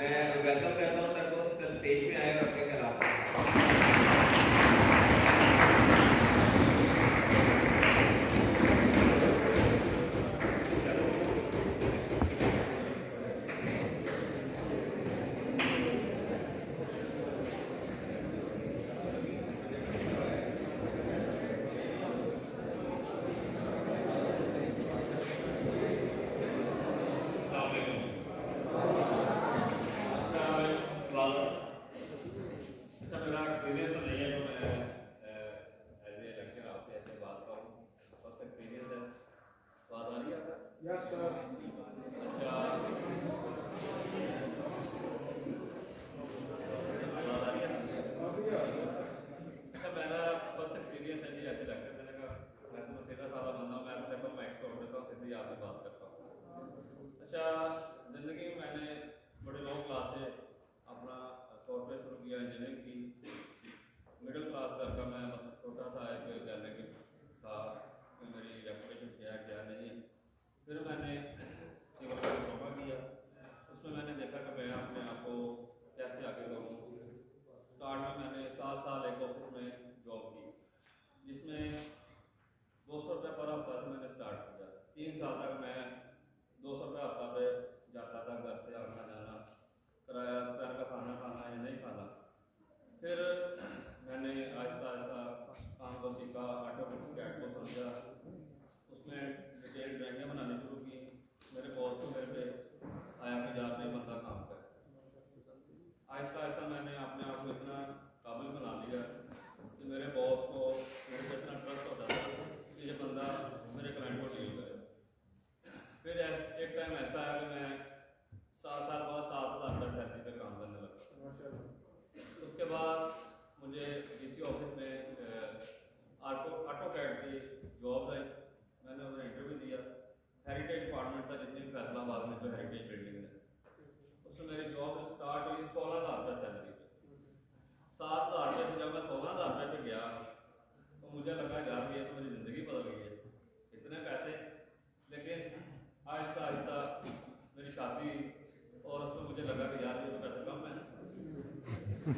मैं वेलकम करता हूँ सर को सर स्टेज पे आए और अपने खिलाफ Yes, sir. ആയാലും എസ് ആയാലും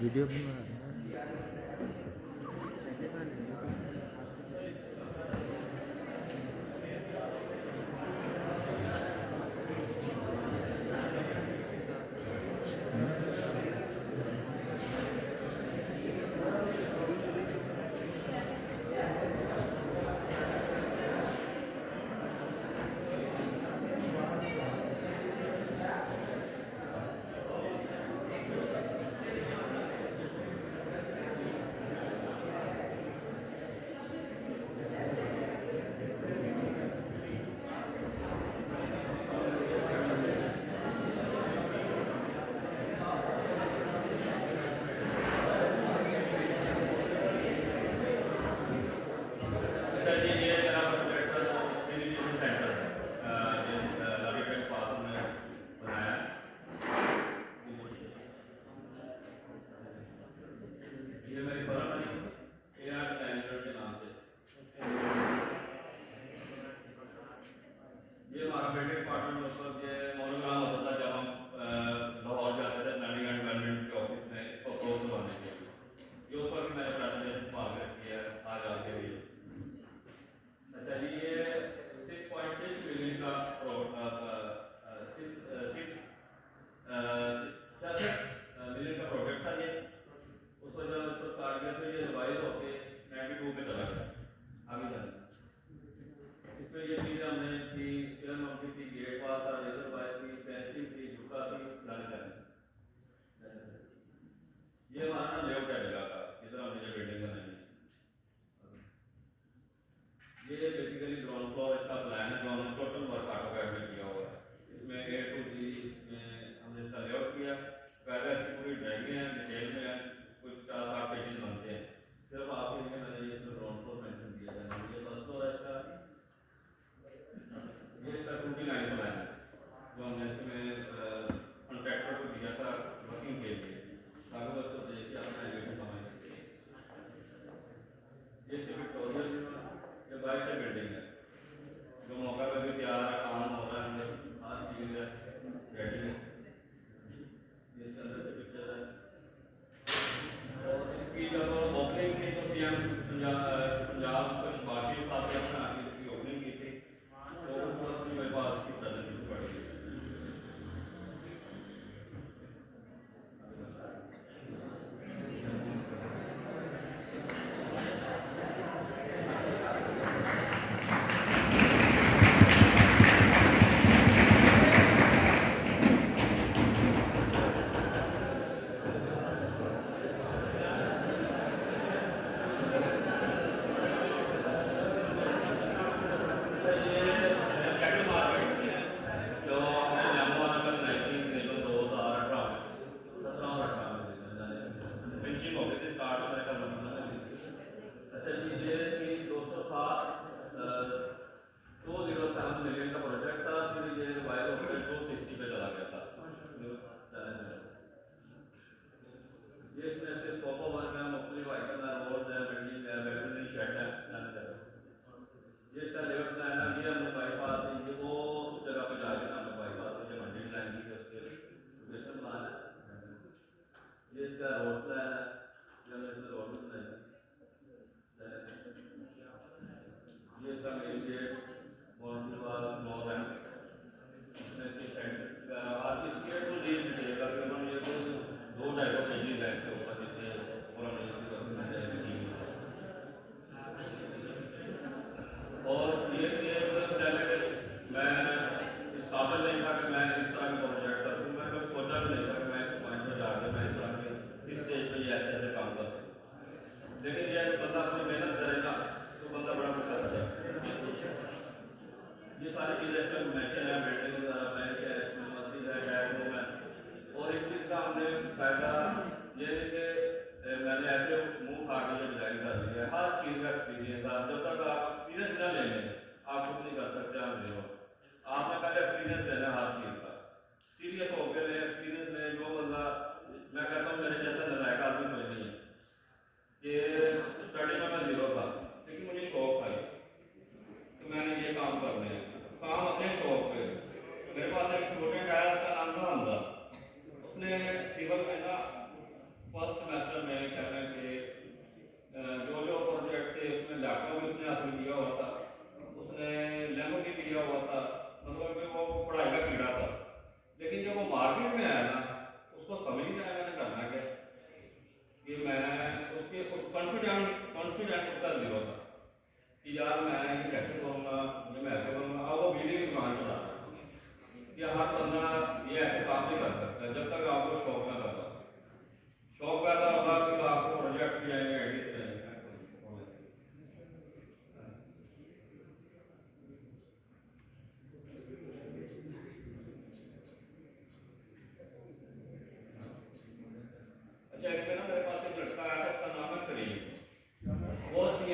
वीडियो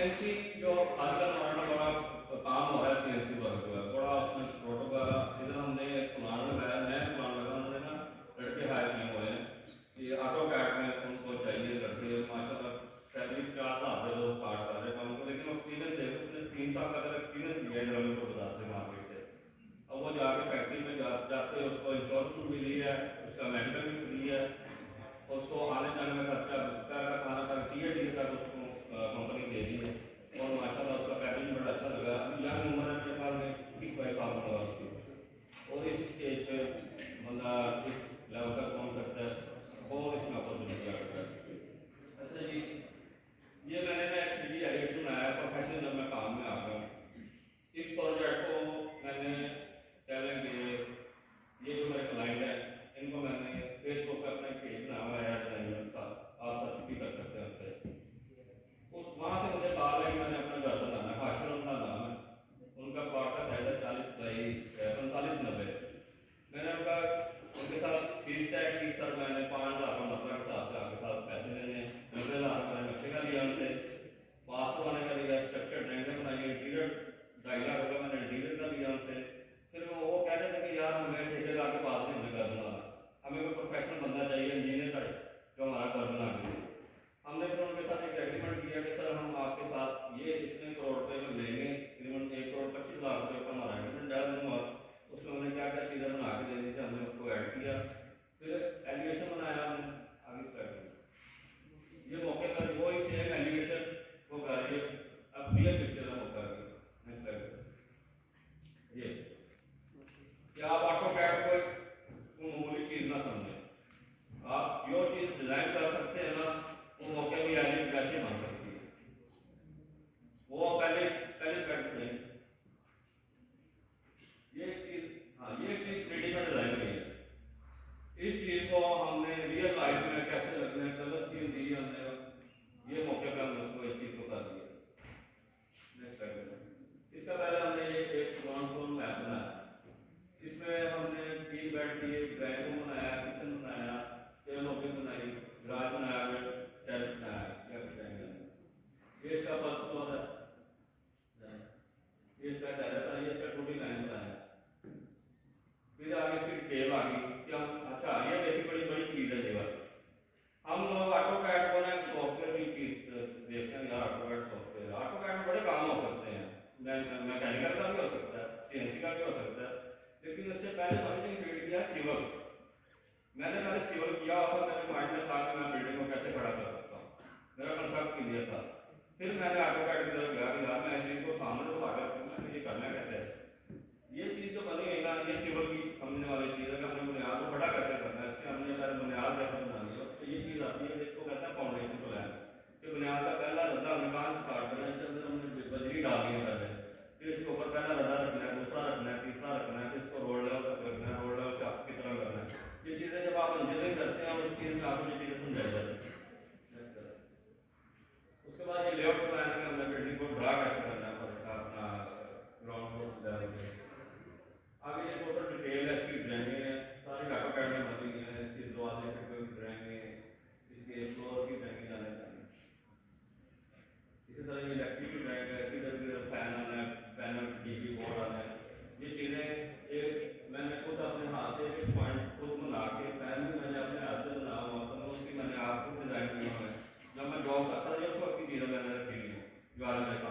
करीम वो हैं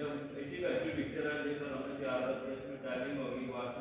जब इसी का जो पिक्चर है लेकर हमने क्या आदत है? इसमें टाइमिंग होगी वास्तव